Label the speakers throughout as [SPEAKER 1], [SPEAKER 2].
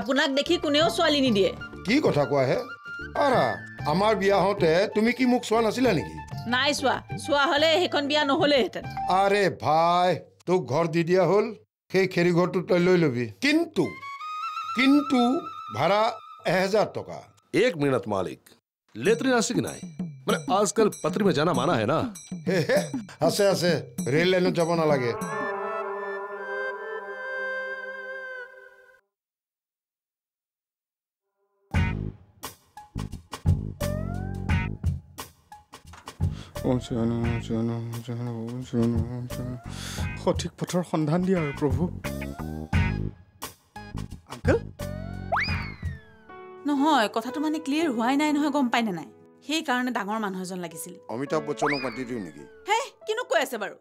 [SPEAKER 1] আপোনাক দেখি কোনেও ছোৱালী নিদিয়ে
[SPEAKER 2] কি কথা কোৱা হে আৰা আমাৰ বিয়া হওঁতে তুমি কি মোক চোৱা নাছিলা নেকি
[SPEAKER 1] নাই চোৱা চোৱা হ'লে সেইখন বিয়া নহ'লেহেঁতেন
[SPEAKER 2] আৰে ভাই তোক ঘৰ দি দিয়া হ'ল সেই খেৰী ঘৰটো তই লৈ ল'বি কিন্তু কিন্তু ভাড়া এহেজাৰ টকা
[SPEAKER 3] एक मिनट मालिक लेटरिन আছে কি নাই মানে আজকাল पत्र में जाना माना है ना
[SPEAKER 2] হে হে, আছে আছে ৰেল লাইনত যাব নালাগে
[SPEAKER 4] সঠিক পথৰ সন্ধান দিয়া আৰু প্ৰভু। আংকেল?
[SPEAKER 1] নহয় কথাটো মানে ক্লিয়াৰ হোৱাই নাই নহয় গম পাই নে নাই? সেইকাৰণে ডাঙৰ মানুহ এজন লাগিছিল।
[SPEAKER 2] অমিতাভ বচ্চনক মাতি দিওঁ নেকি?
[SPEAKER 1] হে কিনো কৈ আছে বাৰু?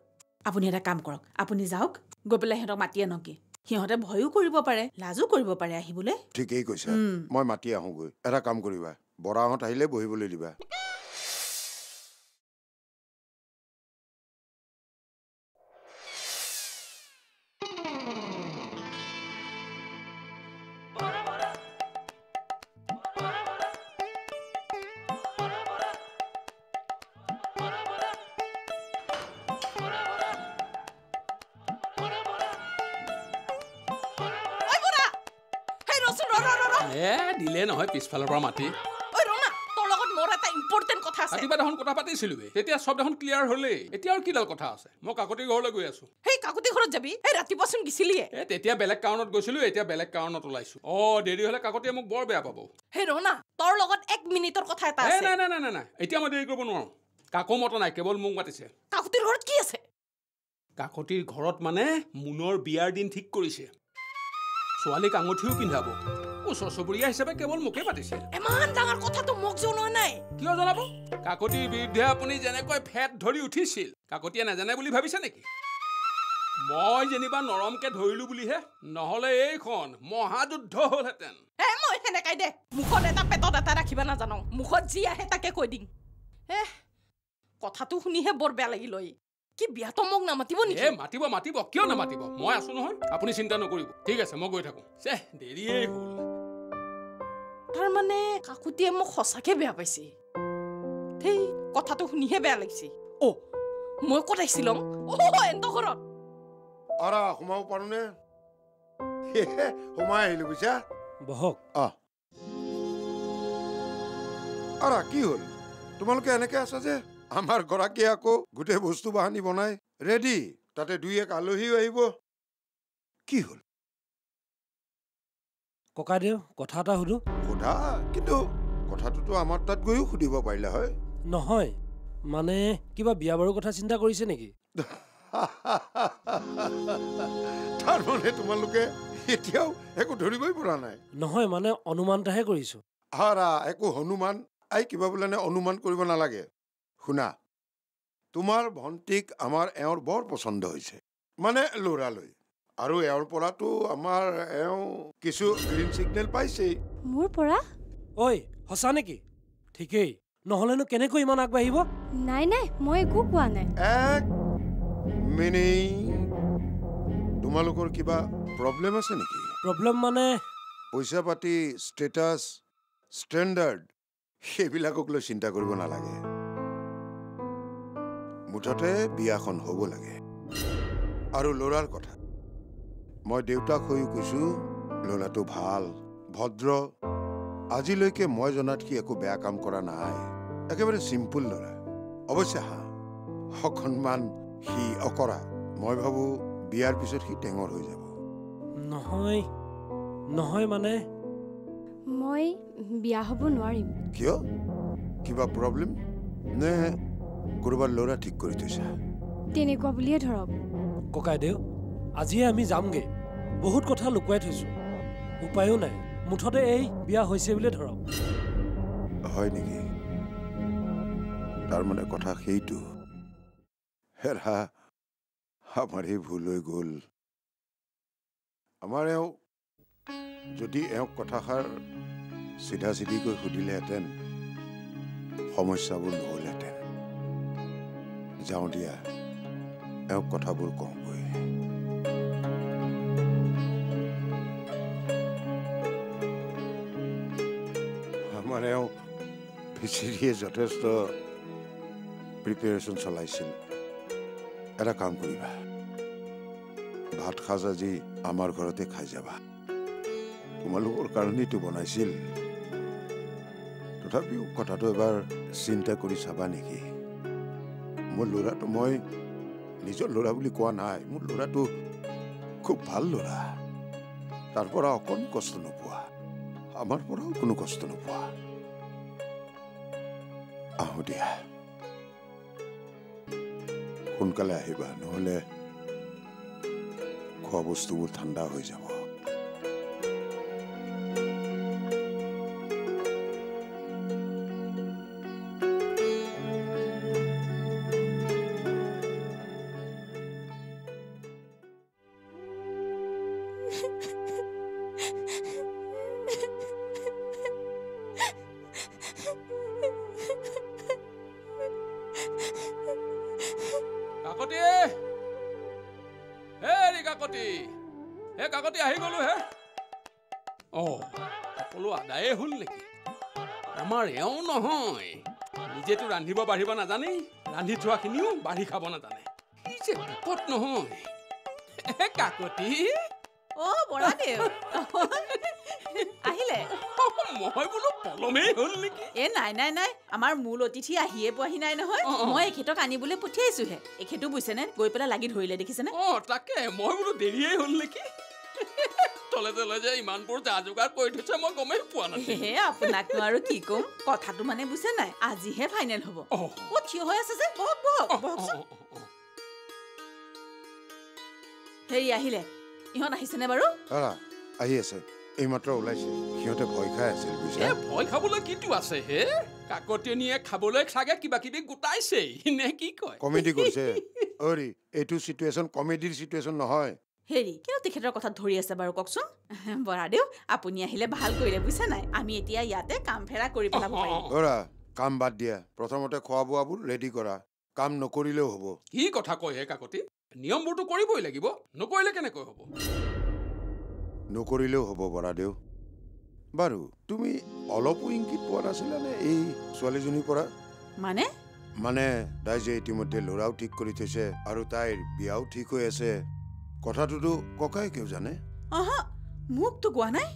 [SPEAKER 1] আপুনি এটা কাম কৰক আপুনি যাওক গৈ পেলাই সিহঁতক মাতি আনকি সিহঁতে ভয়ো কৰিব পাৰে লাজো কৰিব পাৰে আহিবলৈ।
[SPEAKER 2] ঠিকেই কৈছা। মই মাতি আহোঁগৈ। এটা কাম কৰিবা বৰাহঁত আহিলে বহিবলৈ দিবা।
[SPEAKER 5] এ দিলে নহয় পিছফালৰ পৰা মাতি
[SPEAKER 6] ঐ ৰণা তোৰ লগত মোৰ এটা ইম্পৰ্টেণ্ট কথা আছে।
[SPEAKER 5] ৰাতিপুৱা দেখোন কথা পাতিছিলোৱে। তেতিয়া চব দেখোন ক্লিয়াৰ হ'লেই। এতিয়া আৰু কিডাল কথা আছে? মই কাকতি ঘৰলৈ গৈ আছো।
[SPEAKER 6] সেই কাকুতি ঘৰত যাবি? এই ৰাতিপুৱাচোন গিছিলিয়ে।
[SPEAKER 5] এ তেতিয়া বেলেগ কাৰণত গৈছিলো এতিয়া বেলেগ কাৰণত ওলাইছো। অ দেৰি হ'লে কাকতিয়ে মোক বৰ বেয়া পাব।
[SPEAKER 6] সেই ৰণা তোৰ লগত এক মিনিটৰ কথা এটা
[SPEAKER 5] এ
[SPEAKER 6] আছে।
[SPEAKER 5] নাই নাই নাই নাই নাই এতিয়া মই দেৰি কৰিব নোৱাৰো। কাকো মতা নাই কেৱল মোক মাতিছে।
[SPEAKER 6] কাকুতিৰ ঘৰত কি আছে?
[SPEAKER 5] কাকতিৰ ঘৰত মানে মুনৰ বিয়াৰ দিন ঠিক কৰিছে। ছোৱালীক আঙুঠিও পিন্ধাব। ওচৰ চুবুৰীয়া হিচাপে কেৱল মোকে পাতিছে
[SPEAKER 6] ইমান ডাঙৰ কথাটো মোক জনোৱা নাই।
[SPEAKER 5] কিয় জনাব? কাকতিৰ বিৰুদ্ধে আপুনি যেনেকৈ ফেট ধৰি উঠিছিল কাকতিয়ে নাজানে বুলি ভাবিছে নেকি? মই যেনিবা নৰমকে ধৰিলো বুলিহে নহ'লে এইখন মহাযুদ্ধ হ'লহেঁতেন।
[SPEAKER 6] হে মই সেনেকাই দে মুখত এটা পেটত এটা ৰাখিব নাজানো। মুখত যি আহে তাকে কৈ দিম। এহ কথাটো শুনিহে বৰ বেয়া লাগিল কি বিয়াতো মোক নামাতিব
[SPEAKER 5] এ
[SPEAKER 6] নেকি
[SPEAKER 5] মাতিব মাতিব কিয় নামাতিব? মই আছো নহয় আপুনি চিন্তা নকৰিব। ঠিক আছে মই গৈ থাকো। চে দেৰিয়েই হ'ল।
[SPEAKER 6] তাৰমানে কাকুতিয়ে মোক সঁচাকে বেয়া পাইছে। সেই কথাটো শুনিহে বেয়া লাগিছে। অ' মই ক'ত আহিছিলং? অ' এন্ত ঘৰত।
[SPEAKER 2] আৰা সোমাব পাৰোনে সোমাই আহিলো বুইছা।
[SPEAKER 3] বহক।
[SPEAKER 2] আৰা কি হ'ল? তোমালোকে এনেকে আছা যে? আমাৰ গৰাকীয়ে আকৌ গোটেই বস্তু বাহানি বনাই ৰেডি তাতে দুই এক আলহীও আহিব। কি হ'ল?
[SPEAKER 7] ককাইদেউ কথা এটা সুধো।
[SPEAKER 2] সোধা কিন্তু কথাটোতো আমাৰ তাত গৈও সুধিব পাৰিলা হয়।
[SPEAKER 7] নহয় মানে কিবা বিয়া বাৰুৰ কথা চিন্তা কৰিছে নেকি?
[SPEAKER 2] তাৰমানে তোমালোকে এতিয়াও একো ধৰিবই পৰা নাই।
[SPEAKER 7] নহয় মানে অনুমান এটাহে কৰিছোঁ।
[SPEAKER 2] আৰা একো হনুমান আই কিবা বোলে অনুমান কৰিব নালাগে। শুনা তোমাৰ ভণ্টিক আমাৰ এওঁৰ বৰ পচন্দ হৈছে মানে ল'ৰালৈ। আৰু এওঁৰ পৰাতো আমাৰ এওঁ কিছু গ্ৰীণ ছিগনেল পাইছেই।
[SPEAKER 8] মোৰ পৰা?
[SPEAKER 7] ঐ সঁচা নেকি? ঠিকেই নহ'লেনো কেনেকৈ ইমান আগবাঢ়িব?
[SPEAKER 8] নাই নাই মই একো কোৱা নাই।
[SPEAKER 2] এক মিনিট। তোমালোকৰ কিবা প্ৰব্লেম আছে নেকি?
[SPEAKER 7] প্ৰব্লেম মানে?
[SPEAKER 2] পইচা পাতি ষ্টেটাছ ষ্টেণ্ডাৰ্ড সেইবিলাকক লৈ চিন্তা কৰিব নালাগে। মুঠতে বিয়াখন হ'ব লাগে। আৰু ল'ৰাৰ কথা। মই দেউতাক হৈও কৈছো ল'ৰাটো ভাল ভদ্ৰ। আজিলৈকে মই জনাত সি একো বেয়া কাম কৰা নাই। একেবাৰে চিম্পুল ল'ৰা। অৱশ্যে হা অকণমান সি অকৰা। মই ভাবো বিয়াৰ পিছত সি টেঙৰ হৈ যাব।
[SPEAKER 7] নহয় নহয় মানে?
[SPEAKER 8] মই বিয়া হ'ব নোৱাৰিম।
[SPEAKER 2] কিয়? কিবা প্ৰব্লেম? নে ক'ৰবাৰ ল'ৰা ঠিক কৰি থৈছা।
[SPEAKER 8] তেনেকুৱা বুলিয়ে ধৰক।
[SPEAKER 7] ককাইদেউ আজিয়ে আমি যামগে। বহুত কথা লুকুৱাই থৈছোঁ। উপায়ো নাই। মুঠতে এই বিয়া হৈছে বুলিয়ে ধৰক।
[SPEAKER 2] হয় নেকি? তাৰমানে কথা সেইটো। হেৰা আমাৰেই ভুল হৈ গ'ল। আমাৰ এওঁ যদি এওঁক কথাষাৰ চিধা চিধিকৈ সুধিলেহেঁতেন সমস্যাবোৰ নহ'লহেঁতেন যাওঁ দিয়া এওঁক কথাবোৰ কওঁগৈ। মানে এওঁ যথেষ্ট প্ৰিপেৰেশ্যন চলাইছিল। এটা কাম কৰিবা। ভাত সাজ আজি আমাৰ ঘৰতে খাই যাবা। তোমালোকৰ কাৰণেইতো বনাইছিল। তথাপিও কথাটো এবাৰ চিন্তা কৰি চাবা নেকি? মোৰ ল'ৰাটো মই নিজৰ ল'ৰা বুলি কোৱা নাই মোৰ ল'ৰাটো খুব ভাল ল'ৰা তাৰ পৰা অকণ কষ্ট নোপোৱা আমাৰ পৰাও কোনো কষ্ট নোপোৱা আহো দিয়া সোনকালে আহিবা নহ'লে খোৱা বস্তুবোৰ ঠাণ্ডা হৈ যাব
[SPEAKER 5] কাকতি! হেৰি কাকতি! হে কাকতি আহি গলো হে। অ সকলো আদায়ে হ'ল নেকি? আমাৰ এওঁ নহয়। নিজেতো ৰান্ধিব বাঢ়িব নাজানেই ৰান্ধি থোৱাখিনিও বাঢ়ি খাব নাজানে। কি যে বিপদ নহয়। কাকতি!
[SPEAKER 1] আহিলে
[SPEAKER 5] মই বোলো পলমেই হ'ল নেকি
[SPEAKER 1] এ নাই নাই নাই আমাৰ মূল অতিথি আহিয়ে পোৱাহি নাই নহয়। মই এখেতক আনিবলৈ পঠিয়াইছোহে এখেতো বুজিছেনে গৈ পেলাই লাগি ধৰিলে দেখিছেনে
[SPEAKER 5] অ তাকে মই বোলো দেৰিয়েই হ'ল নেকি তলে তলে যে ইমানবোৰ যা যোগাৰ কৰি থৈছে মই গমেই পোৱা নাছিলোঁ
[SPEAKER 1] হে আপোনাকনো আৰু কি ক'ম কথাটো মানে বুজিছে নাই আজিহে ফাইনেল হ'ব
[SPEAKER 5] অ
[SPEAKER 1] থিয় হৈ আছে যে বহক বহক বহকচোন। হেৰি আহিলে ইহঁত আহিছেনে বাৰু?
[SPEAKER 2] দাদা আহি আছে। এইমাত্ৰ ওলাইছে। সিহঁতে ভয় খাই আছিল
[SPEAKER 5] এ
[SPEAKER 2] বুজিছা
[SPEAKER 5] ভয় খাবলৈ কিটো আছে হে? কাকতিয়নীয়ে খাবলৈ চাগে কিবা কিবি গোটাইছেই। নে কি কয়?
[SPEAKER 2] কমেডি কৰিছে। অৰি এইটো চিটুৱেশ্যন কমেডিৰ চিটুৱেশ্যন নহয়।
[SPEAKER 1] হেৰি কিয় তেখেতৰ কথাত ধৰি আছে বাৰু কওকচোন? বৰাদেউ আপুনি আহিলে ভাল কৰিলে বুজিছে নাই? আমি এতিয়া ইয়াতে কাম ফেৰা কৰি পেলাব পাৰিম।
[SPEAKER 2] অৰা কাম বাদ দিয়া। প্ৰথমতে খোৱা বোৱাবোৰ ৰেডি কৰা। কাম নকৰিলেও হ'ব।
[SPEAKER 5] কি কথা কয় হে কাকতি? নিয়মবোৰতো কৰিবই লাগিব। নকৰিলে কেনেকৈ হ'ব?
[SPEAKER 2] নকৰিলেও হ'ব বৰাদেউ বাৰু তুমি অলপো ইংগিত পোৱা নাছিলানে এই ছোৱালীজনীৰ পৰা?
[SPEAKER 1] মানে?
[SPEAKER 2] মানে তাই যে ইতিমধ্যে ল'ৰাও ঠিক কৰি থৈছে আৰু তাইৰ বিয়াও ঠিক হৈ আছে। কথাটোতো ককাই কিয় জানে?
[SPEAKER 1] অহ মোকতো কোৱা নাই?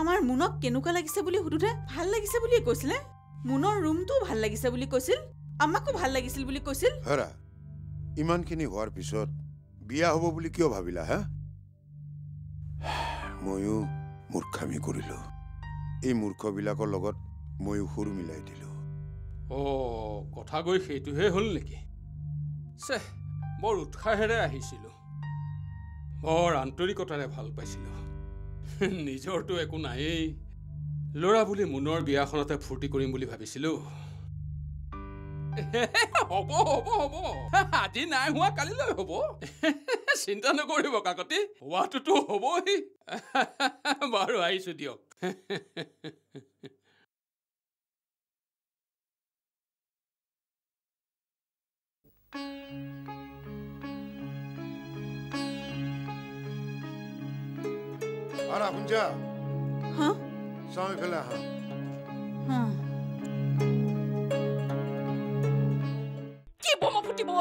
[SPEAKER 1] আমাৰ মুনক কেনেকুৱা লাগিছে বুলি সুধোতে ভাল লাগিছে বুলিয়ে কৈছিলে। মুনৰ ৰুমটোও ভাল লাগিছে বুলি কৈছিল আমাকো ভাল লাগিছিল বুলি কৈছিল।
[SPEAKER 2] হেৰা ইমানখিনি হোৱাৰ পিছত বিয়া হ'ব বুলি কিয় ভাবিলা হা? ময়ো মূৰ্খামি কৰিলো। এই মূৰ্খবিলাকৰ লগত ময়ো সুৰ মিলাই দিলো।
[SPEAKER 5] অ কথা গৈ সেইটোহে হ'ল নেকি? চে বৰ উৎসাহেৰে আহিছিলোঁ। বৰ আন্তৰিকতাৰে ভাল পাইছিলোঁ। নিজৰতো একো নায়েই। ল'ৰা বুলি মুনৰ বিয়াখনতে ফূৰ্তি কৰিম বুলি ভাবিছিলোঁ। হ'ব হ'ব হ'ব। আজি নাই হোৱা কালিলৈ হ'ব। চিন্তা নকৰিব কাকতি হোৱাটোতো হ'বই। বাৰু আহিছোঁ দিয়ক।
[SPEAKER 2] আৰা শুনছা?
[SPEAKER 1] হা?
[SPEAKER 2] চাওঁ এইফালে আহা।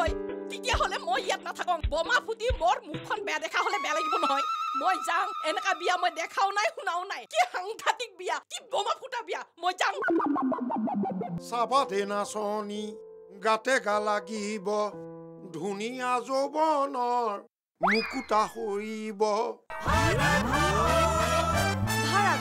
[SPEAKER 6] ঐ তেতিয়াহ'লে মই ইয়াত নাথাকোঁ। বোমা ফুটি মোৰ মুখখন বেয়া দেখা হ'লে বেয়া লাগিব নহয়। মই যাওঁ এনেকা বিয়া মই দেখাও নাই শুনাও নাই। কি সাংঘাতিক বিয়া কি বোমা ফুটা বিয়া মই যাওঁ।
[SPEAKER 2] চাবাতে নাচনি গাতে গা লাগিব ধুনীয়া যৌৱনৰ মুকুতা সৰিব।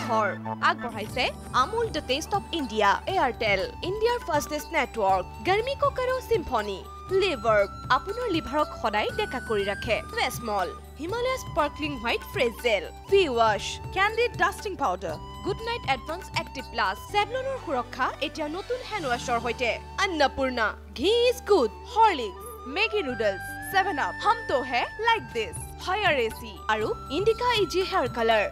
[SPEAKER 9] ভাড়াঘৰ আগবঢ়াইছে Amul the taste of India Airtel ইণ্ডিয়াৰ ফাৰ্ষ্টেষ্ট নেটৱৰ্ক গাৰ্মি কোকাৰো চিম্ফনি লিভাৰ আপোনাৰ লিভাৰক সদায় ডেকা কৰি ৰাখে। Vasmol Himalaya sparkling white fresh gel V wash Candid dusting powder good night advance active plus চেভলনৰ সুৰক্ষা এতিয়া নতুন হেণ্ড ৱাছৰ সৈতে। অন্নপূৰ্ণা ঘি is good Horlicks Maggi noodles seven up হাম তো হে like this higher A C আৰু ইণ্ডিকা ইজি হেয়াৰ কালাৰ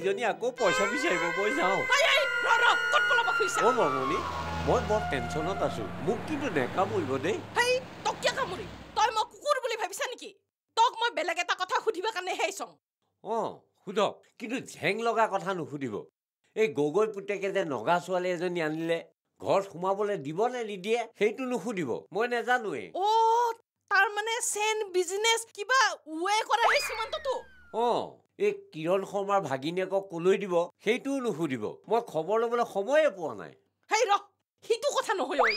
[SPEAKER 10] এইজনী আকৌ পইচা বিচাৰিব মই যাওঁ। অ মামনি মই বৰ টেনশ্যনত আছো। মোক কিন্তু নেকামুৰিব দেই।
[SPEAKER 6] হেই তোক কিয় কামুৰি? তই মোক কুকুৰ বুলি ভাবিছা নেকি? তোক মই বেলেগ এটা কথা সুধিব সুধিবৰ কাৰণেহে আহিছং
[SPEAKER 10] অঁ সোধক কিন্তু ঝেং লগা কথা নুসুধিব। এই গগৈ পুতেকে যে নগা ছোৱালী এজনী আনিলে ঘৰত সোমাবলৈ দিব নে নিদিয়ে সেইটো নুসুধিব। মই নেজানোৱেই।
[SPEAKER 6] অ' তাৰমানে চেন বিজনেছ কিবা ৱে কৰা সেই সীমান্তটো
[SPEAKER 10] অঁ এই কিৰণ শৰ্মাৰ ভাগিনীয়েকক কলৈ দিব সেইটোও নুসুধিব। মই খবৰ ল'বলৈ সময়ে পোৱা নাই।
[SPEAKER 6] হেই ৰ সিটো কথা নহয় ঐ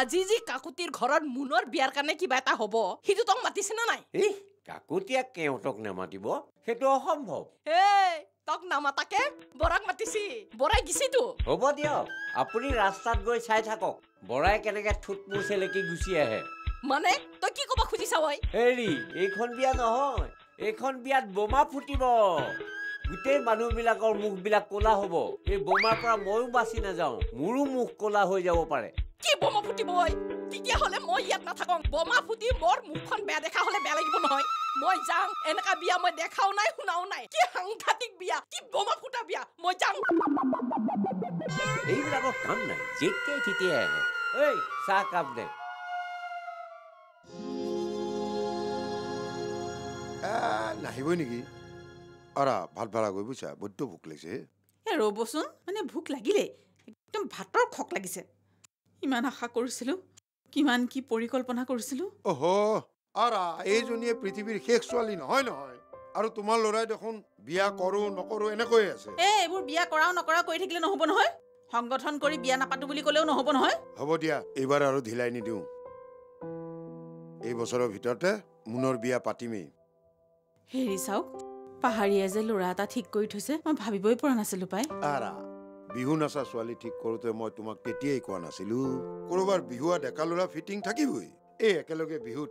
[SPEAKER 6] আজি যি কাকুতিৰ ঘৰত মুনৰ বিয়াৰ কাৰণে কিবা এটা হ'ব সিটো তক মাতিছে নে নাই?
[SPEAKER 10] এই কাকতীয়া কেওঁতক নেমাতিব? সেইটো অসম্ভৱ।
[SPEAKER 6] এই তক নামাতাকে বৰাক মাতিছি বৰাই গিছিতো
[SPEAKER 10] হ'ব দিয়ক আপুনি ৰাস্তাত গৈ চাই থাকক বৰাই কেনেকে ঠোঁট মোৰ চেলেকি গুচি আহে।
[SPEAKER 6] মানে তই কি ক'ব খুজিছা ঐ?
[SPEAKER 10] হেৰি এইখন বিয়া নহয়। এইখন বিয়াত বোমা ফুটিব। গোটেই মানুহবিলাকৰ মুখবিলাক ক'লা হ'ব। এই বোমাৰ পৰা ময়ো বাচি নাযাওঁ। মোৰো মুখ ক'লা হৈ যাব পাৰে।
[SPEAKER 6] কি বোমা ফুটিব তেতিয়াহ'লে মই ইয়াত নাথাকোঁ। বোমা ফুটি মোৰ মুখখন বেয়া দেখা হ'লে বেয়া লাগিব নহয়। মই যাওঁ এনেকা বিয়া মই দেখাও নাই শুনাও নাই। কি সাংঘাতিক বিয়া! কি বোমা ফুটা বিয়া! মই যাওঁ
[SPEAKER 10] এইবিলাকৰ কাম নাই। যেতিয়াই তেতিয়াই আহে। ঐ চাহ কাপ দে।
[SPEAKER 2] নাহিবই নেকি? আৰা ভাত ভাড়া কৰি বুজিছা বৈদ্য ভোক লাগিছে।
[SPEAKER 1] এ ৰ'বচোন মানে ভোক লাগিলে একদম ভাতৰ খক লাগিছে। ইমান আশা কৰিছিলোঁ কিমান কি পৰিকল্পনা কৰিছিলোঁ।
[SPEAKER 2] অহ আৰা এইজনীয়ে পৃথিৱীৰ শেষ ছোৱালী নহয় নহয়। আৰু তোমাৰ ল'ৰাই দেখোন বিয়া কৰোঁ নকৰোঁ এনেকৈয়ে আছে।
[SPEAKER 1] এ এইবোৰ বিয়া কৰাও নকৰাও কৰি থাকিলে নহ'ব নহয়। সংগঠন কৰি বিয়া নাপাতো বুলি ক'লেও নহ'ব নহয়।
[SPEAKER 2] হ'ব দিয়া এইবাৰ আৰু ঢিলাই নিদিওঁ। এই বছৰৰ ভিতৰতে মুনৰ বিয়া পাতিমেই।
[SPEAKER 1] হেৰি চাওক পাহাৰীয়ে যে ল'ৰা এটা ঠিক কৰি থৈছে মই ভাবিবই পৰা নাছিলোঁ পাই।
[SPEAKER 2] বিহু নাচা ছোৱালী ঠিক কৰোঁতে মই তোমাক তেতিয়াই কোৱা নাছিলো? ক'ৰবাৰ বিহুৱা ডেকা ল'ৰা ফিটিং থাকিবই। এই একেলগে বিহুত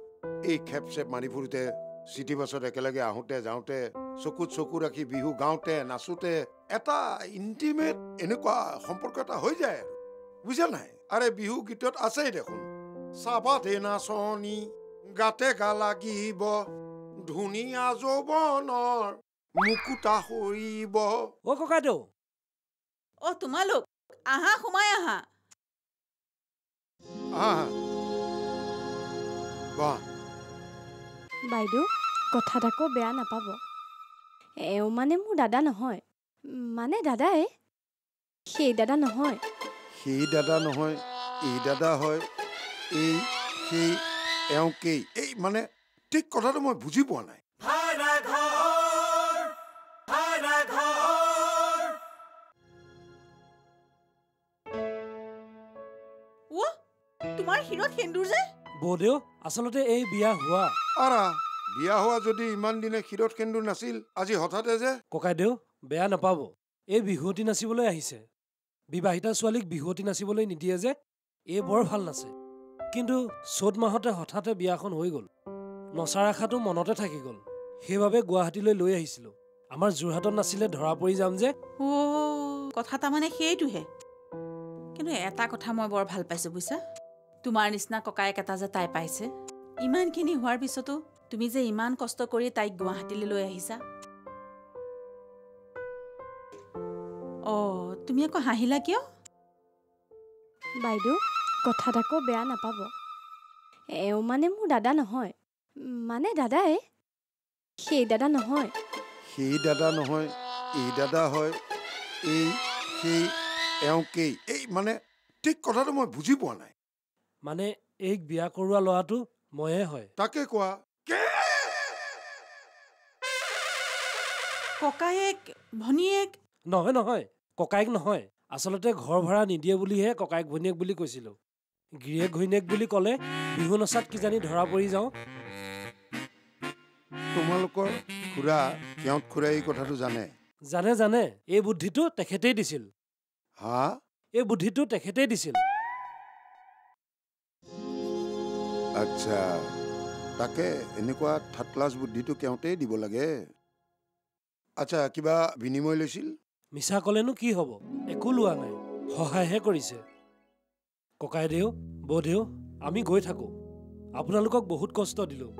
[SPEAKER 2] এই খেপ চেপ মাৰি ফুৰোতে চিটি বাছত একেলগে আহোঁতে যাওঁতে চকুত চকু ৰাখি বিহু গাওঁতে নাচোতে এটা ইণ্টিমেট এনেকুৱা সম্পৰ্ক এটা হৈ যায় আৰু। বুজা নাই? আৰে বিহু গীতত আছেই দেখোন। চাবাতে নাচনি গাতে গা লাগিব। ধুনীয়া যৌৱনৰ মুকুতা সৰিব।
[SPEAKER 7] অ' ককাইদেউ।
[SPEAKER 1] অ' তোমালোক আহা সোমাই আহা।
[SPEAKER 8] বাইদেউ কথা এটা আকৌ বেয়া নাপাব। এওঁ মানে মোৰ দাদা নহয়। মানে দাদাই? সেই দাদা নহয়।
[SPEAKER 2] সেই দাদা নহয় এই দাদা হয় এই সেই এওঁকেই। এই মানে ঠিক কথাটো মই বুজি পোৱা নাই।
[SPEAKER 1] তোমাৰ শিৰত সেন্দুৰ যে?
[SPEAKER 7] বৌদেউ আচলতে এই বিয়া হোৱা।
[SPEAKER 2] আৰা বিয়া হোৱা যদি ইমান দিনে শিৰত সেন্দুৰ নাছিল আজি হঠাতে যে?
[SPEAKER 7] ককাইদেউ বেয়া নাপাব। এই বিহুৱতী নাচিবলৈ আহিছে। বিবাহিতা ছোৱালীক বিহুৱতী নাচিবলৈ নিদিয়ে যে এই বৰ ভাল নাচে। কিন্তু চ'ত মাহতে হঠাতে বিয়াখন হৈ গ'ল। নচাৰ আশাটো মনতে থাকি গ'ল। সেইবাবে গুৱাহাটীলৈ লৈ আহিছিলোঁ। আমাৰ যোৰহাটত নাচিলে ধৰা পৰি যাম যে।
[SPEAKER 1] কথা তাৰমানে সেইটোহে। কিন্তু এটা কথা মই বৰ ভাল পাইছোঁ বুজিছা তোমাৰ নিচিনা ককায়েক এটা যে তাই পাইছে। ইমানখিনি হোৱাৰ পিছতো তুমি যে ইমান কষ্ট কৰি তাইক গুৱাহাটীলৈ লৈ আহিছা। অ' তুমি আকৌ হাঁহিলা কিয়?
[SPEAKER 8] বাইদেউ কথা এটা আকৌ বেয়া নাপাব। এওঁ মানে মোৰ দাদা নহয়। মানে দাদাই সেই দাদা নহয়।
[SPEAKER 2] সেই দাদা নহয় এই দাদা হয় এই সেই এওঁকেই এই মানে ঠিক কথাটো মই বুজি পোৱা নাই।
[SPEAKER 7] মানে এইক বিয়া কৰোৱা ল'ৰাটো ময়ে হয়।
[SPEAKER 2] তাকে কোৱা।
[SPEAKER 1] ককায়েক ভনীয়েক?
[SPEAKER 7] নহয় নহয় ককায়েক নহয়। আচলতে ঘৰ ভাড়া নিদিয়ে বুলিহে ককায়েক ভনীয়েক বুলি কৈছিলোঁ। গিৰিয়েক ঘৈণীয়েক বুলি ক'লে বিহু নচাত কিজানি ধৰা পৰি যাওঁ।
[SPEAKER 2] তোমালোকৰ খুৰা কেওঁত খুৰাই এই কথাটো জানে?
[SPEAKER 7] জানে জানে। এই বুদ্ধিটো তেখেতেই দিছিল।
[SPEAKER 2] হা?
[SPEAKER 7] এই বুদ্ধিটো তেখেতেই দিছিল।
[SPEAKER 2] আচ্ছা তাকে এনেকুৱা থাৰ্ড ক্লাছ বুদ্ধিটো কেওঁতেই দিব লাগে। আচ্ছা কিবা বিনিময় লৈছিল?
[SPEAKER 7] মিছা ক'লেনো কি হ'ব? একো লোৱা নাই। সহায়হে কৰিছে। ককাইদেউ বৌদেউ আমি গৈ থাকোঁ। আপোনালোকক বহুত কষ্ট দিলোঁ।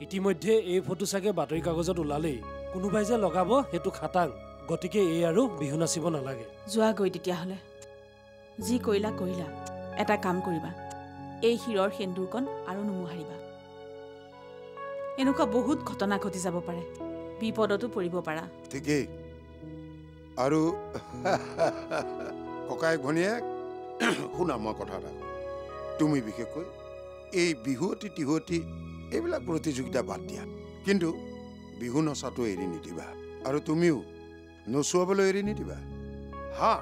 [SPEAKER 7] ইতিমধ্যে এই ফটো চাগে বাতৰি কাগজত ওলালেই। কোনোবাই যে লগাব সেইটো খাটাং। গতিকে এই আৰু বিহু নাচিব নালাগে।
[SPEAKER 1] যোৱা গৈ তেতিয়াহ'লে। যি কৰিলা কৰিলা। এটা কাম কৰিবা। এই শিৰৰ সেন্দুৰকণ আৰু নুমুহাৰিবা। এনেকুৱা বহুত ঘটনা ঘটি যাব পাৰে। বিপদতো পৰিব পাৰা।
[SPEAKER 2] ঠিকেই। আৰু ককাই ভনীয়েক শুনা মই কথা এটা। তুমি বিশেষকৈ এই বিহুৱতী তিহুৱতী এইবিলাক প্ৰতিযোগিতা বাদ দিয়া। কিন্তু বিহু নচাটো এৰি নিদিবা আৰু তুমিও নচুৱাবলৈ এৰি নিদিবা। হা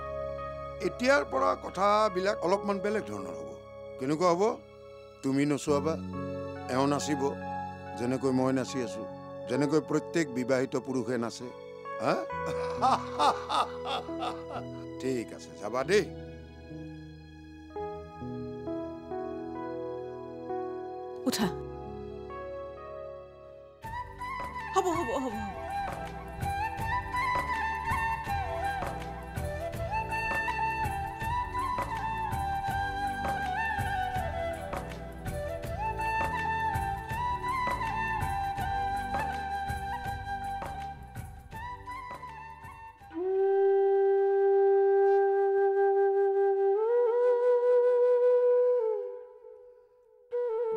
[SPEAKER 2] এতিয়াৰ পৰা কথাবিলাক অলপমান বেলেগ ধৰণৰ হ'ব। কেনেকুৱা হ'ব? তুমি নচুৱাবা এওঁ নাচিব যেনেকৈ মই নাচি আছো যেনেকৈ প্ৰত্যেক বিবাহিত পুৰুষে নাচে। হা? ঠিক আছে যাবা দেই।
[SPEAKER 1] উঠা হ'ব হ'ব হ'ব হ'ব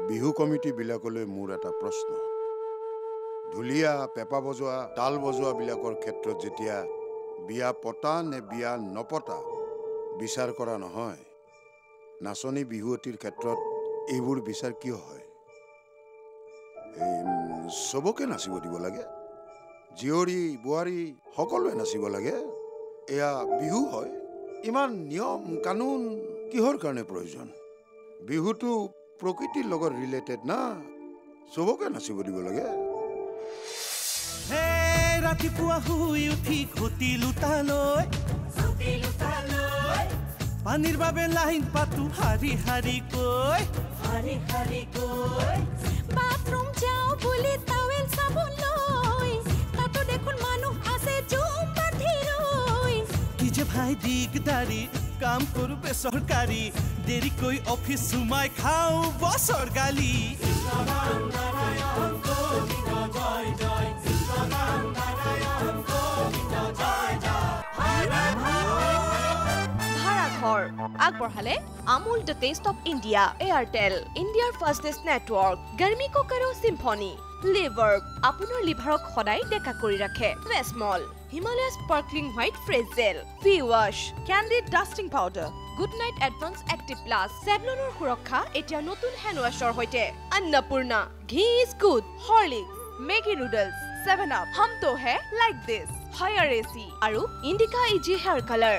[SPEAKER 2] বিহু কমিটিবিলাকলৈ মোৰ এটা প্ৰশ্ন। ঢুলীয়া পেঁপা বজোৱা তাল বজোৱাবিলাকৰ ক্ষেত্ৰত যেতিয়া বিয়া পতা নে বিয়া নপতা বিচাৰ কৰা নহয় নাচনী বিহুৱতীৰ ক্ষেত্ৰত এইবোৰ বিচাৰ কিয় হয়? এই চবকে নাচিব দিব লাগে। জীয়ৰী বোৱাৰী সকলোৱে নাচিব লাগে। এয়া বিহু হয়। ইমান নিয়ম কানুন কিহৰ কাৰণে প্ৰয়োজন? বিহুটো প্ৰকৃতিৰ লগত ৰিলেটেড না? চবকে নাচিব দিব লাগে।
[SPEAKER 11] হে ৰাতিপুৱা শুই উঠি ঘটি লোটালৈ। পানীৰ বাবে লাইন পাতো শাৰী শাৰী কৈ।
[SPEAKER 12] বাথৰুম যাওঁ বুলি টাৱেল চাবলৈ। তাতো দেখোন মানুহ আছে জুম বান্ধি ৰৈ
[SPEAKER 11] কি যে ভাই দিগদাৰি। কাম কৰো বেচৰকাৰী দেৰিকৈ অফিচ সোমাই খাওঁ বছৰ গালি
[SPEAKER 9] আগবঢ়ালে Amul the taste of India Airtel ইণ্ডিয়াৰ ফাৰ্ষ্টেষ্ট নেটৱৰ্ক গাৰ্মি কোকাৰো চিম্ফনি লিভাৰ্ক আপোনাৰ লিভাৰক সদায় ডেকা কৰি ৰাখে ৱেষ্টমল Himalaya sparkling white fresh gel V wash Candid dusting powder good night advance active plus চেভলনৰ সুৰক্ষা এতিয়া নতুন হেণ্ড ৱাছৰ সৈতে Annapurna ghee is good Horlicks Maggi noodles seven up হাম তো হে লাইক দিছ হায়াৰ এচি আৰু ইণ্ডিকা ইজি হেয়াৰ কালাৰ